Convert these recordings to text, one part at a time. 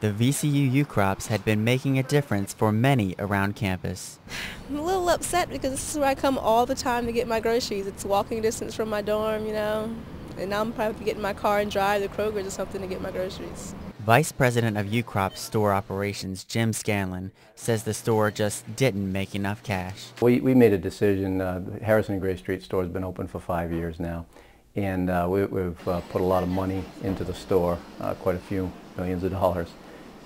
The VCU crops had been making a difference for many around campus. I'm a little upset because this is where I come all the time to get my groceries. It's walking distance from my dorm, you know, and now I'm probably getting my car and drive to Kroger or something to get my groceries. Vice President of Ukrop's Store Operations, Jim Scanlon, says the store just didn't make enough cash. We, we made a decision. Uh, Harrison and Gray Street store has been open for five years now, and uh, we, have uh, put a lot of money into the store, uh, quite a few millions of dollars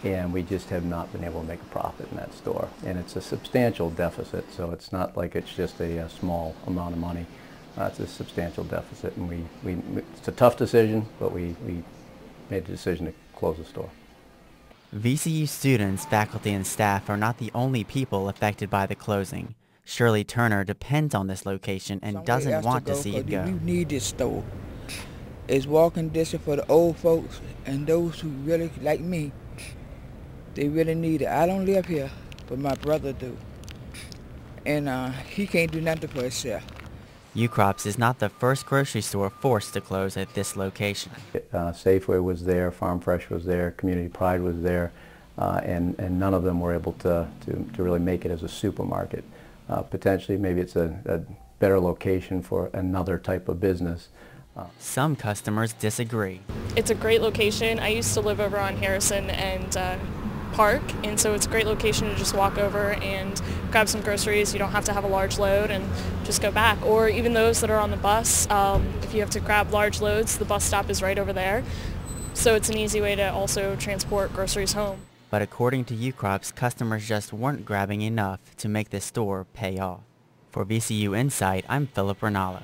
and we just have not been able to make a profit in that store. And it's a substantial deficit, so it's not like it's just a, a small amount of money. Uh, it's a substantial deficit, and we, we, it's a tough decision, but we, we made the decision to close the store. VCU students, faculty, and staff are not the only people affected by the closing. Shirley Turner depends on this location and Somebody doesn't want to, to see it go. We need this store. It's walking distance for the old folks and those who really, like me, they really need it. I don't live here, but my brother do. And uh, he can't do nothing for himself. Ukrop's is not the first grocery store forced to close at this location. Uh, Safeway was there, Farm Fresh was there, Community Pride was there, uh, and, and none of them were able to, to, to really make it as a supermarket. Uh, potentially, maybe it's a, a, better location for another type of business. Uh, Some customers disagree. It's a great location. I used to live over on Harrison and uh, park and so it's a great location to just walk over and grab some groceries. You don't have to have a large load and just go back. Or even those that are on the bus, um, if you have to grab large loads, the bus stop is right over there. So it's an easy way to also transport groceries home. But according to Ukrop's, customers just weren't grabbing enough to make the store pay off. For VCU Insight, I'm Phillip Ranallo.